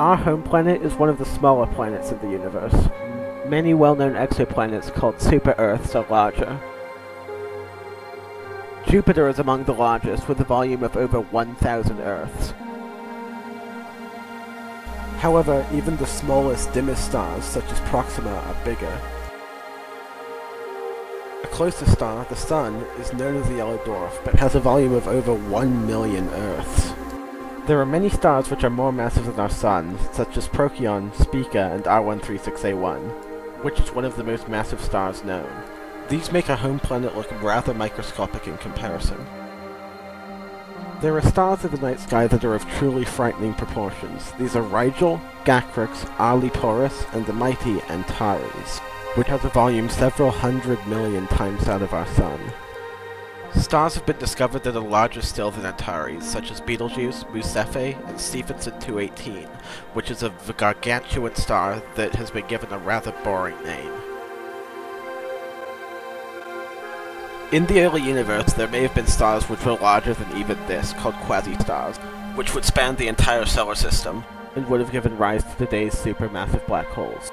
Our home planet is one of the smaller planets in the universe. Many well-known exoplanets called super-Earths are larger. Jupiter is among the largest, with a volume of over 1,000 Earths. However, even the smallest, dimmest stars, such as Proxima, are bigger. A closer star, the Sun, is known as the Yellow Dwarf, but has a volume of over 1 million Earths. There are many stars which are more massive than our Sun, such as Procyon, Spica, and R136A1, which is one of the most massive stars known. These make our home planet look rather microscopic in comparison. There are stars in the night sky that are of truly frightening proportions. These are Rigel, Gacrux, R Leporis, and the mighty Antares, which has a volume several hundred million times that of our Sun. Stars have been discovered that are larger still than Antares, such as Betelgeuse, Mu Cephei, and Stephenson 218, which is a gargantuan star that has been given a rather boring name. In the early universe, there may have been stars which were larger than even this, called quasi-stars, which would span the entire solar system, and would have given rise to today's supermassive black holes.